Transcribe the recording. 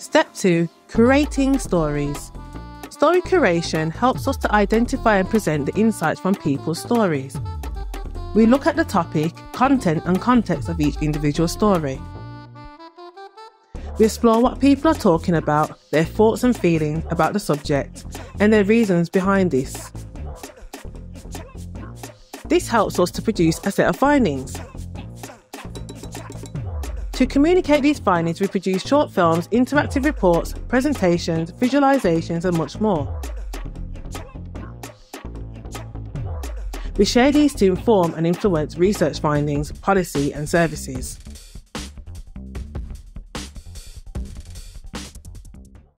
Step 2 Curating Stories. Story curation helps us to identify and present the insights from people's stories. We look at the topic, content, and context of each individual story. We explore what people are talking about, their thoughts and feelings about the subject, and their reasons behind this. This helps us to produce a set of findings. To communicate these findings, we produce short films, interactive reports, presentations, visualizations, and much more. We share these to inform and influence research findings, policy, and services.